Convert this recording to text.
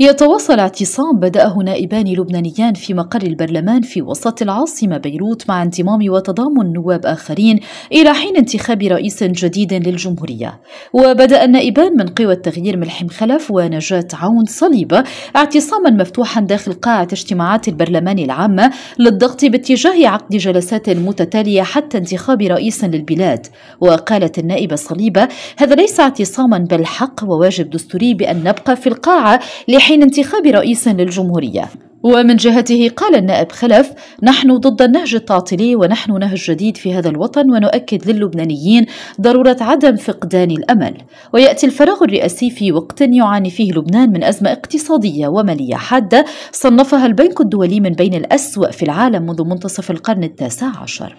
يتواصل اعتصام بدأه نائبان لبنانيان في مقر البرلمان في وسط العاصمة بيروت مع انضمام وتضامن نواب آخرين إلى حين انتخاب رئيس جديد للجمهورية. وبدأ النائبان من قوى التغيير ملحم خلف ونجاة عون صليبة اعتصاما مفتوحا داخل قاعة اجتماعات البرلمان العامة للضغط باتجاه عقد جلسات متتالية حتى انتخاب رئيس للبلاد. وقالت النائبة صليبة هذا ليس اعتصاما بل حق وواجب دستوري بأن نبقى في القاعة حين انتخاب رئيس للجمهورية. ومن جهته قال النائب خلف نحن ضد النهج التعطيلي ونحن نهج جديد في هذا الوطن ونؤكد للبنانيين ضرورة عدم فقدان الأمل. ويأتي الفراغ الرئاسي في وقت يعاني فيه لبنان من أزمة اقتصادية ومالية حادة صنفها البنك الدولي من بين الأسوأ في العالم منذ منتصف القرن التاسع عشر.